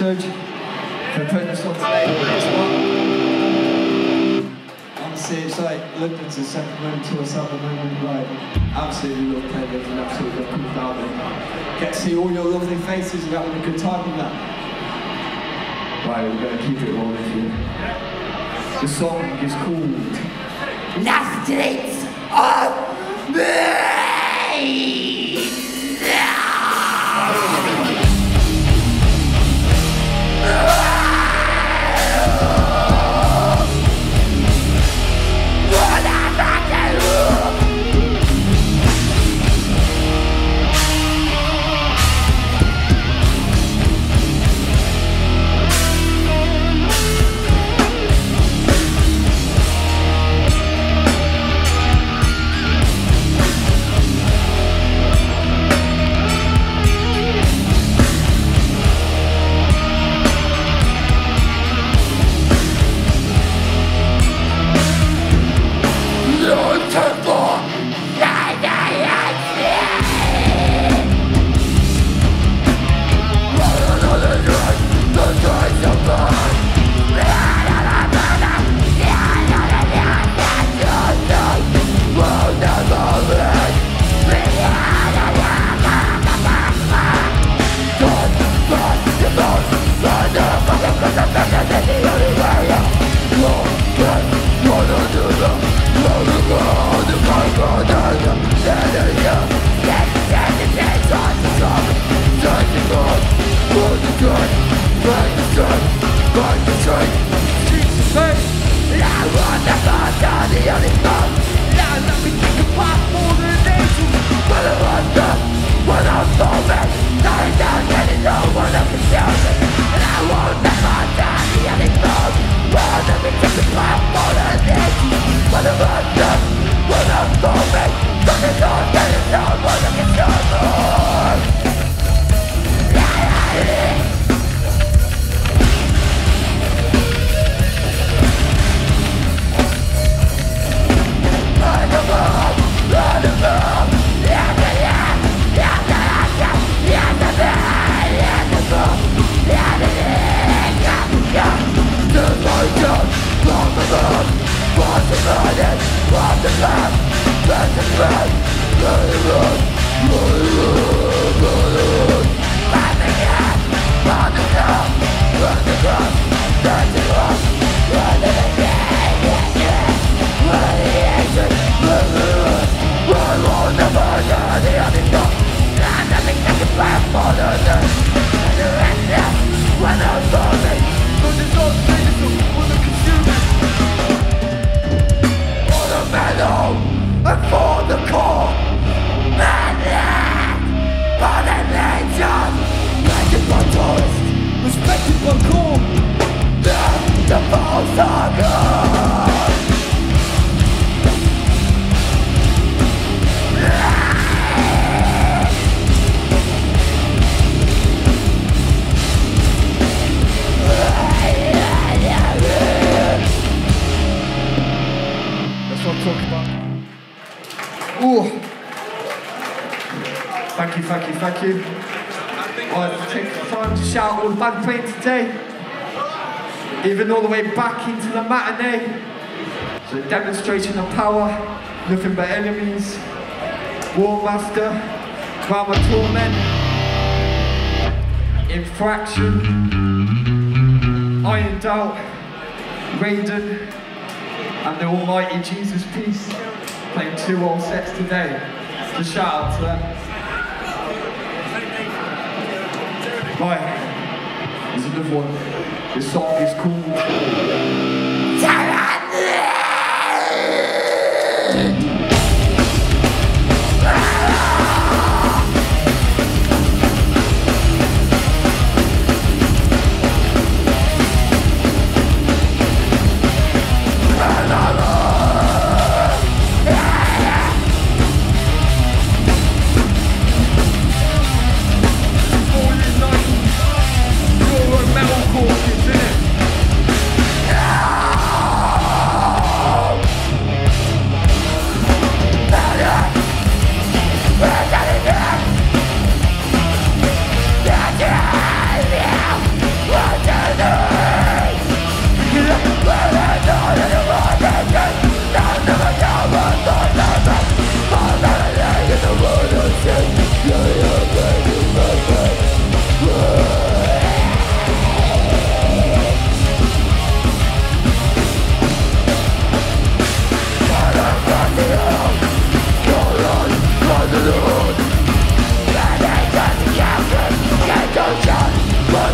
Serge, for putting us on stage. Honestly, it's like London's a second room to us at the moment. Like, absolutely love playing London, absolutely love coming out there. Get to see all your lovely faces and having a good time with that. Right, we're going to keep it rolling here. The song is called Last Streets of May. and for the core. Maniac, but the means us. Respected by tourists, respected by core. Death, the false honor. thank you, thank you. I'd take the time to shout all the band playing today, even all the way back into the matinee. So demonstrating demonstration of power, nothing but enemies, war master, drama torment, infraction, Iron Doubt, Raiden, and the almighty Jesus Piece playing two all sets today. Just shout out to them. Right, there's another one. This song is called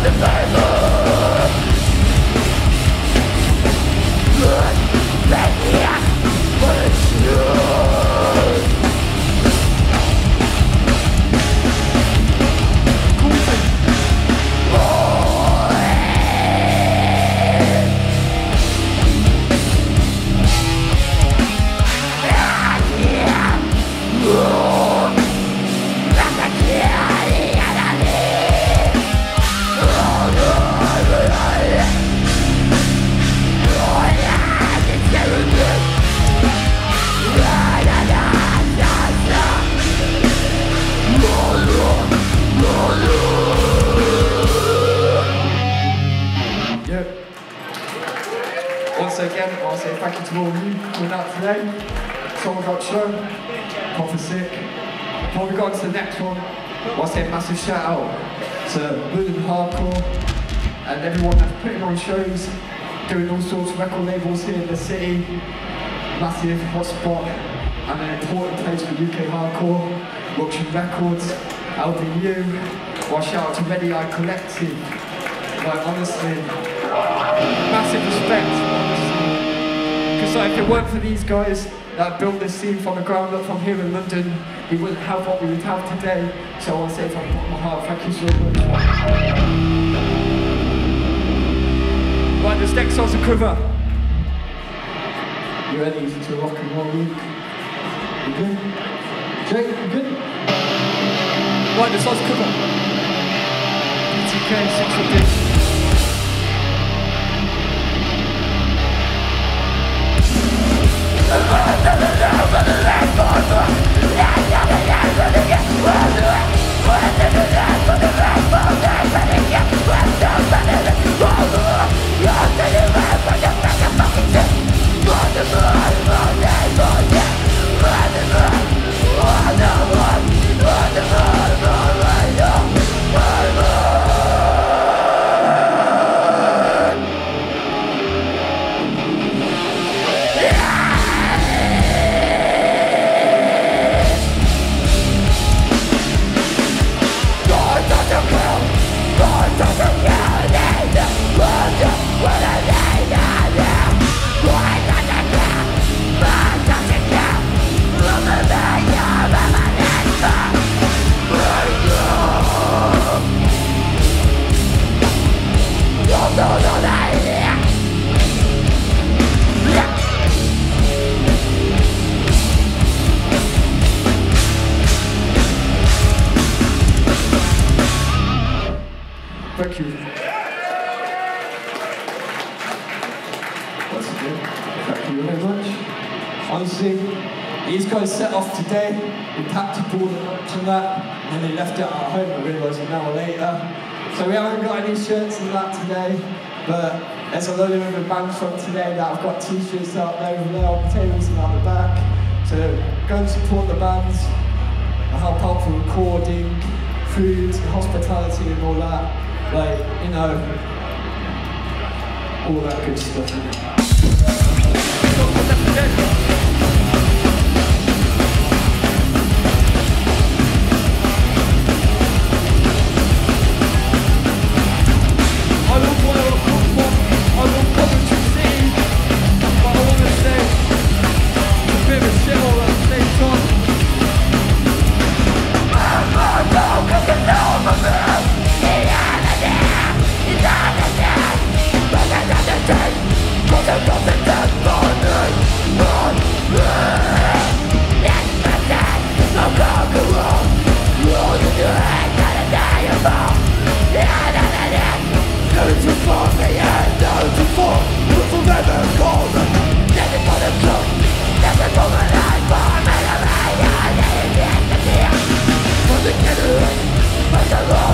Yep. For out today. Someone got shown, proper sick. Before we go on to the next one, I want to say a massive shout out to London Hardcore and everyone that's putting on shows, doing all sorts of record labels here in the city. Massive hotspot and an important place for UK hardcore. Ruction Records, LBU. Well, shout out to Ready Eye Collective. Like honestly, massive respect. Like, if it weren't for these guys that built this scene from the ground up from here in London, we wouldn't have what we would have today. So I want to say from the bottom of my heart, thank you so much. Right, this next song's a cover. You ready to rock and roll, Luke? You good? Jake, you good? Right, this song's a cover. BTK, six foot Thank you. Once again, thank you very much. Honestly, these guys set off today We packed a tactical and that, and then they left it at home, I realised an hour later. So we haven't got any shirts and that today, but There's a load of other bands from today that I've got t-shirts out there over there on the tables and on the back. So go and support the bands and help out for recording, food, hospitality and all that. Like, you know, all that good stuff. Cartwheels,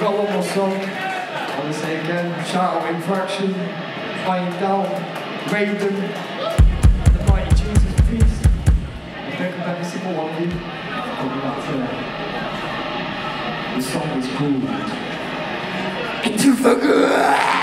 We've got more song. Want to say again, shout out Infraction, Flying Down, Raiden, the Mighty Jesus Piece. I think of every single one of you. Be back today. The song is called Into the Grave.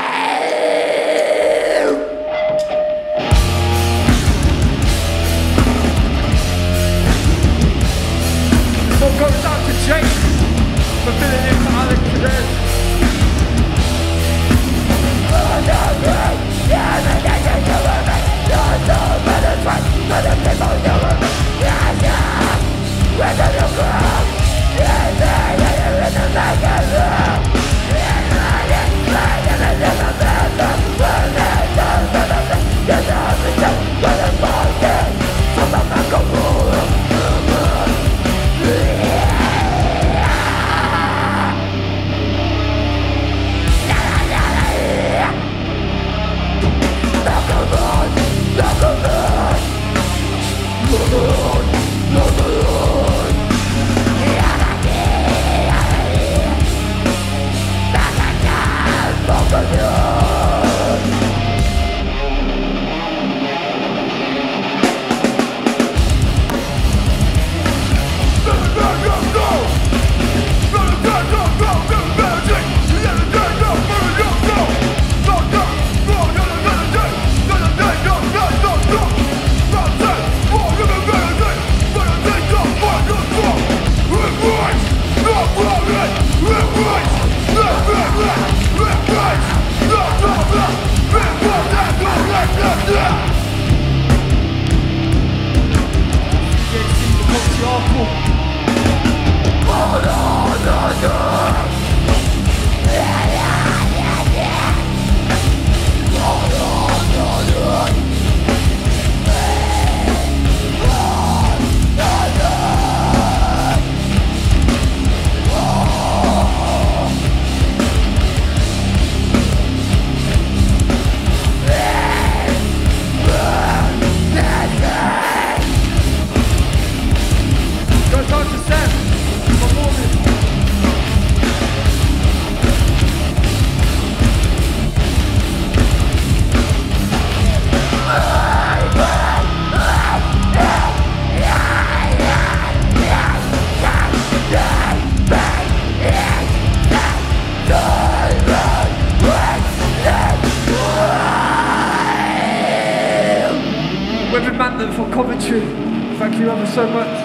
Coventry. Thank you ever so much.